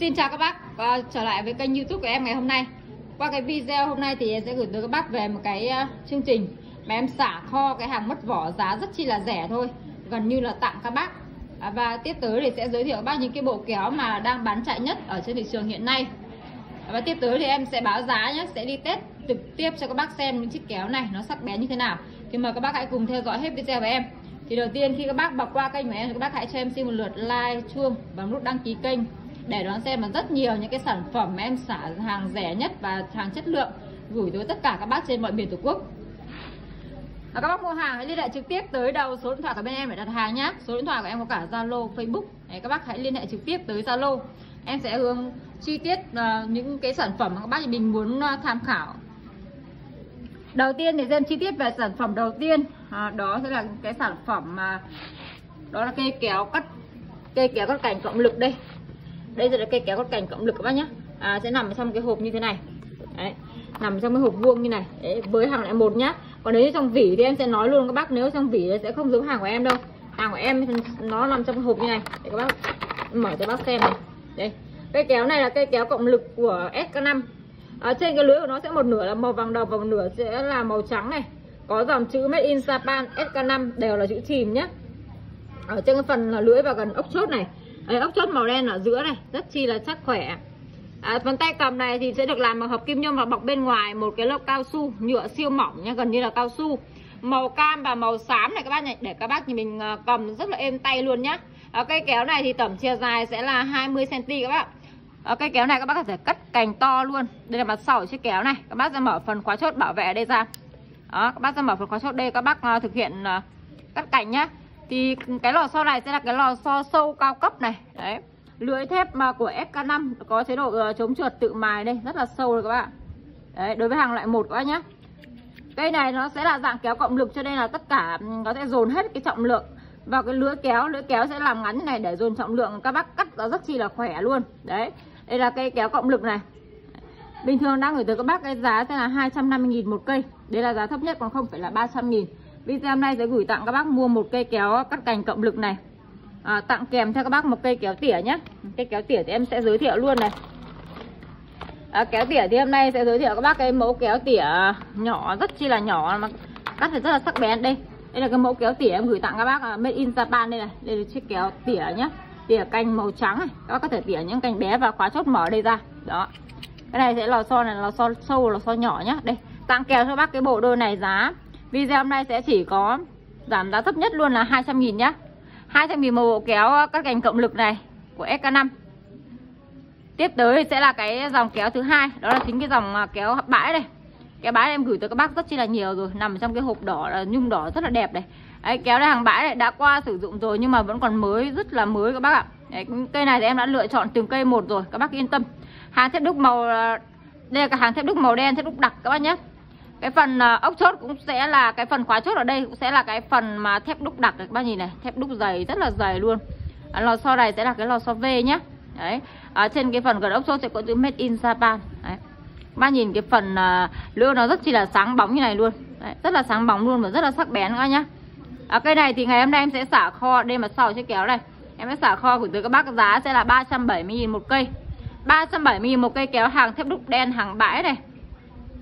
Xin chào các bác và trở lại với kênh youtube của em ngày hôm nay. Qua cái video hôm nay thì em sẽ gửi tới các bác về một cái ờ, chương trình Mà em xả kho cái hàng mất vỏ giá rất chi là rẻ thôi Gần như là tặng các bác. À, Và tiếp tới thì sẽ giới thiệu các bác những cái bộ kéo mà đang bán chạy nhất ở trên thị trường hiện nay. À, và tiếp tới thì em sẽ báo giá nhé Sẽ đi test trực tiếp cho các bác xem những chiếc kéo này nó sắc bén như thế nào. Thì mời các bác hãy cùng theo dõi hết video với em. Thì đầu tiên khi các bác bọc qua kênh của em thì các bác hãy cho em xin một lượt like, chuông và nút đăng ký kênh để đón xem là rất nhiều những cái sản phẩm em xả hàng rẻ nhất và hàng chất lượng gửi tới tất cả các bác trên mọi miền tổ quốc. Và các bác mua hàng hãy liên hệ trực tiếp tới đầu số điện thoại của bên em để đặt hàng nhé số điện thoại của em có cả zalo facebook. Đấy, các bác hãy liên hệ trực tiếp tới zalo. Em sẽ hướng chi tiết uh, những cái sản phẩm mà các bác mình muốn uh, tham khảo. Đầu tiên thì xem chi tiết về sản phẩm đầu tiên. À, đó sẽ là cái sản phẩm mà đó là cây kéo cắt cây kéo cắt cảnh cộng lực đây đây là cây kéo cắt cành cộng lực các bác nhé à, sẽ nằm trong cái hộp như thế này. Đấy nằm trong cái hộp vuông như này. Đấy, với hàng lại một nhá. Còn nếu như trong vỉ thì em sẽ nói luôn các bác nếu trong vỉ thì sẽ không giống hàng của em đâu. Hàng của em nó nằm trong cái hộp như này. Để các bác mở cho bác xem này. Đây cây kéo này là cây kéo cộng lực của SK5 à, trên cái lưới của nó sẽ một nửa là màu vàng đỏ và một nửa sẽ là màu trắng này. Có dòng chữ Made in Japan SK5 đều là chữ chìm nhé ở trên cái phần là lưỡi và gần ốc chốt này. Đấy, ốc chốt màu đen ở giữa này rất chi là chắc khỏe. À, phần tay cầm này thì sẽ được làm bằng hợp kim nhôm và bọc bên ngoài một cái lớp cao su nhựa siêu mỏng nha gần như là cao su. Màu cam và màu xám này các bác này để các bác thì mình ờ, cầm rất là êm tay luôn nhá. À, cây kéo này thì tổng chiều dài sẽ là 20 cm các bác. Ở cây kéo này các bác có thể cắt cành to luôn. Đây là mặt sau của chiếc kéo này. Các bác sẽ mở phần khóa chốt bảo vệ ở đây ra. Đó các bác sẽ mở phần khóa chốt đây các bác uh, thực hiện uh, cắt cành nhá thì cái lò xo này sẽ là cái lò xo sâu cao cấp này. Đấy. Lưới thép mà của SK5 có chế độ uh, chống trượt tự mài đây rất là sâu rồi các bạn. Đấy đối với hàng loại một các bạn nhé cây này nó sẽ là dạng kéo cộng lực cho nên là tất cả ừ, có thể dồn hết cái trọng lượng. Vào cái lưới kéo lưới kéo sẽ làm ngắn như này để dồn trọng lượng. Các bác cắt nó rất chi là khỏe luôn. Đấy đây là cây kéo cộng lực này. Bình thường đang gửi tới các bác cái giá sẽ là 250.000 một cây. Đây là giá thấp nhất còn không phải là 300.000 Video hôm nay sẽ gửi tặng các bác mua một cây kéo cắt cành cộng lực này. À, Tặng kèm cho các bác một cây kéo tỉa nhé. Cây kéo tỉa thì em sẽ giới thiệu luôn này. À, Kéo tỉa thì hôm nay sẽ giới thiệu các bác cái mẫu kéo tỉa nhỏ rất chi là nhỏ mà cắt thì rất là sắc bén đây. Đây là cái mẫu kéo tỉa em gửi tặng các bác à, Made in Japan đây này. Đây là chiếc kéo tỉa nhé. Tỉa cành màu trắng này. Các bác có thể tỉa những cành bé và khóa chốt mở đây ra. Đó. Cái này sẽ lò xo này lò xo sâu lò xo nhỏ nhá đây tặng kèo cho bác cái bộ đôi này giá video hôm nay sẽ chỉ có giảm giá thấp nhất luôn là 200 nghìn nhá. 200 nghìn một bộ kéo ờ, các cành cộng lực này của SK5 tiếp tới sẽ là cái dòng kéo thứ hai đó là chính cái dòng ờ, kéo bãi này kéo bãi em gửi tới các bác rất chi là nhiều rồi nằm trong cái hộp đỏ là nhung đỏ rất là đẹp này. Đấy, kéo đây hàng bãi này đã qua sử dụng rồi nhưng mà vẫn còn mới rất là mới các bác ạ. Đấy, cây này thì em đã lựa chọn từng cây một rồi các bác yên tâm. Hàng thép đúc màu ờ, đây là cả hàng thép đúc màu đen thép đúc đặc các bác nhé cái phần ờ, ốc chốt cũng sẽ là cái phần khóa chốt ở đây cũng sẽ là cái phần mà thép đúc đặc các bác nhìn này thép đúc dày rất là dày luôn. À, lò xo này sẽ là cái lò xo V nhé đấy à, trên cái phần gần ốc chốt sẽ có chữ made in Japan. Đấy bác nhìn cái phần ờ, à, lưỡi nó rất chỉ là sáng bóng như này luôn. Đấy, rất là sáng bóng luôn và rất là sắc bén các nhá. À, cây này thì ngày hôm nay em sẽ xả kho đây mà sau chiếc kéo này. Em sẽ xả kho gửi tới các bác giá sẽ là 370.000 một cây. 370 một cây kéo hàng thép đúc đen hàng bãi này.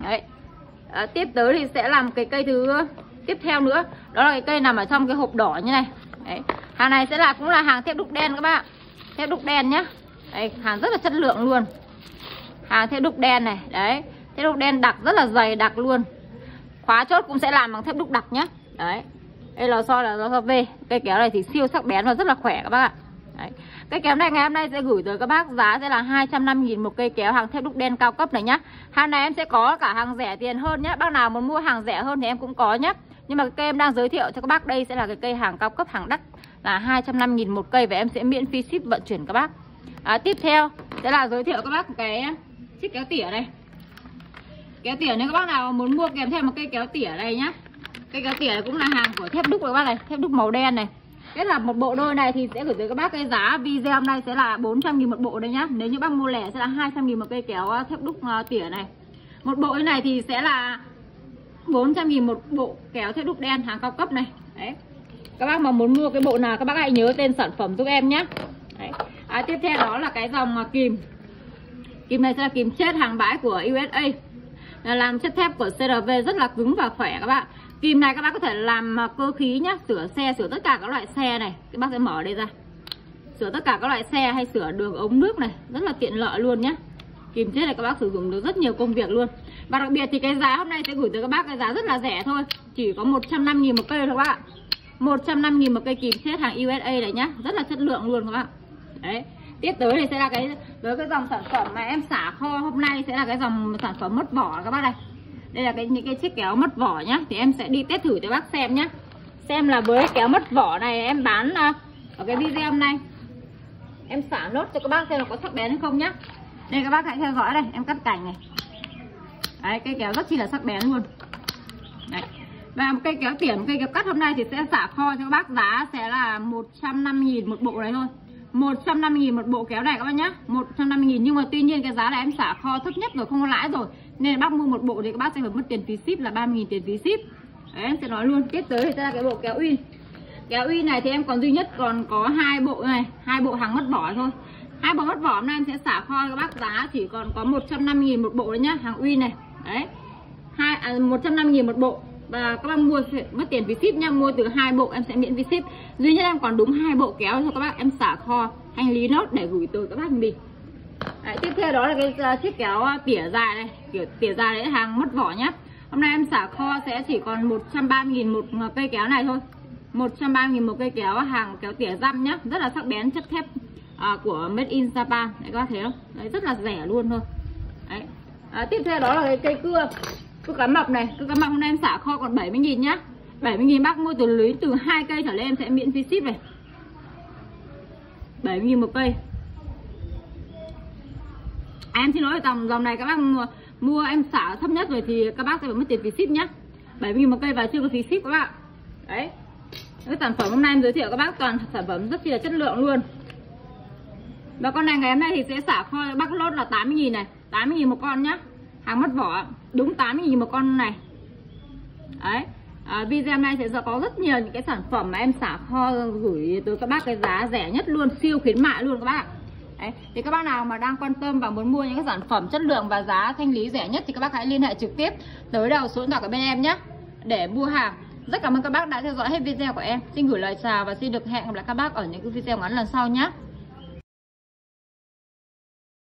Đấy à, Tiếp tới thì sẽ làm cái cây thứ tiếp theo nữa. Đó là cái cây nằm ở trong cái hộp đỏ như này. Đấy. Hàng này sẽ là cũng là hàng thép đúc đen các bạn. Thép đúc đen nhá. Đấy, hàng rất là chất lượng luôn. Hàng thép đúc đen này. Đấy. Thép đúc đen đặc rất là dày đặc luôn. Khóa chốt cũng sẽ làm bằng thép đúc đặc nhá. Đấy. Đây là so là lò xo V. Cây kéo này thì siêu sắc bén và rất là khỏe các bác ạ. Đấy. Cái kéo này ngày hôm nay sẽ gửi tới các bác giá sẽ là 250.000 một cây kéo hàng thép đúc đen cao cấp này nhá. Hàng này em sẽ có cả hàng rẻ tiền hơn nhá. Bác nào muốn mua hàng rẻ hơn thì em cũng có nhá. Nhưng mà cái cây em đang giới thiệu cho các bác đây sẽ là cái cây hàng cao cấp hàng đắt là 250.000 một cây và em sẽ miễn phí ship vận chuyển các bác. À, tiếp theo sẽ là giới thiệu các bác cái chiếc kéo tỉa này. Kéo tỉa nếu các bác nào muốn mua kèm theo một cây kéo tỉa đây nhá. Cây kéo tỉa này cũng là hàng của thép đúc các bác này, thép đúc màu đen này. Thế là một bộ đôi này thì sẽ gửi tới các bác cái giá video hôm nay sẽ là 400 000 một bộ đây nhá. Nếu như bác mua lẻ sẽ là 200 000 một cây kéo à, thép đúc à, tỉa này. Một bộ này thì sẽ là 400 000 một bộ kéo thép đúc đen hàng cao cấp này. Đấy. Các bác mà muốn mua cái bộ nào các bác hãy nhớ tên sản phẩm giúp em nhé. Đấy. À, tiếp theo đó là cái dòng à, kìm kìm này sẽ là kìm chết hàng bãi của USA là làm chất thép của CRV rất là cứng và khỏe các bạn kìm này các bác có thể làm à, cơ khí nhá, sửa xe, sửa tất cả các loại xe này. Các bác sẽ mở đây ra. Sửa tất cả các loại xe hay sửa đường ống nước này, rất là tiện lợi luôn nhé kìm chết này các bác sử dụng được rất nhiều công việc luôn. Và đặc biệt thì cái giá hôm nay sẽ gửi tới các bác cái giá rất là rẻ thôi. Chỉ có 150 000 một cây thôi các bạn 150 000 một cây kìm chết hàng USA này nhá. Rất là chất lượng luôn các bạn đấy. Tiếp tới thì sẽ là cái, với cái dòng sản phẩm mà em xả kho hôm nay sẽ là cái dòng sản phẩm mất vỏ các bác này đây là cái, những cái chiếc kéo mất vỏ nhá. Thì em sẽ đi test thử cho bác xem nhá. Xem là với kéo mất vỏ này em bán à, ở cái video hôm nay. Em xả nốt cho các bác xem là có sắc bén hay không nhá. Đây, các bác hãy theo dõi đây. Em cắt cảnh này. Đấy, cây kéo rất chi là sắc bén luôn. Đấy. Và một cây kéo tỉa một cây kéo cắt hôm nay thì sẽ xả kho cho các bác. Giá sẽ là 150 000 một bộ này thôi. 150 000 một bộ kéo này các bác nhá. 150 000 nhưng mà tuy nhiên cái giá là em xả kho thấp nhất rồi, không có lãi rồi nên bác mua một bộ thì các bác sẽ phải mất tiền phí ship là 30 000 tiền phí ship. Đấy em sẽ nói luôn. Tiếp tới thì sẽ là cái bộ kéo uy. Kéo uy này thì em còn duy nhất còn có hai bộ này hai bộ hàng mất vỏ thôi. Hai bộ mất vỏ hôm nay em sẽ xả kho các bác giá chỉ còn có 150 000 một bộ đấy nhá hàng uy này. Đấy. Hai à, 150 000 một bộ. Và các bác mua mất tiền phí ship nha mua từ hai bộ em sẽ miễn phí ship. Duy nhất em còn đúng hai bộ kéo thôi các bác em xả kho hành lý nốt để gửi tới các bác mình đấy, tiếp theo đó là cái uh, chiếc kéo uh, tỉa dài này. Kiểu tỉa dài đấy hàng mất vỏ nhá hôm nay em xả kho sẽ chỉ còn 130 000 một à, cây kéo này thôi. 130 000 một cây kéo hàng kéo tỉa răm nhá. Rất là sắc bén chất thép à, của Made in Japan. Đấy các bác thấy không? Đấy rất là rẻ luôn thôi. Đấy. À, tiếp theo đó là cái cây cưa cưa cá mập này. Cưa cá mập hôm nay em xả kho còn 70.000 nhá. 70.000 bác mua từ lưới từ hai cây trở lên em sẽ miễn phí ship này. 70.000 một cây em xin lỗi dòng dòng này các bác mua, mua em xả thấp nhất rồi thì các bác sẽ phải mất tiền phí ship nhá. 70 000 một cây và chưa có phí ship các bạn đấy. Cái sản phẩm hôm nay em giới thiệu các bác toàn sản phẩm rất chi là chất lượng luôn. Và con này ngày hôm nay thì sẽ xả kho bác lốt là 80 nghìn này 80 nghìn một con nhá. Hàng mất vỏ đúng 80 nghìn một con này. Đấy. À, video này sẽ có rất nhiều những cái sản phẩm mà em xả kho gửi tới các bác cái giá rẻ nhất luôn siêu khuyến mại luôn các bác Đấy, thì các bác nào mà đang quan tâm và muốn mua những cái sản phẩm chất lượng và giá thanh lý rẻ nhất thì các bác hãy liên hệ trực tiếp tới đầu số điện thoại của bên em nhé. Để mua hàng. Rất cảm ơn các bác đã theo dõi hết video của em. Xin gửi lời chào và xin được hẹn gặp lại các bác ở những cái video ngắn lần sau nhé.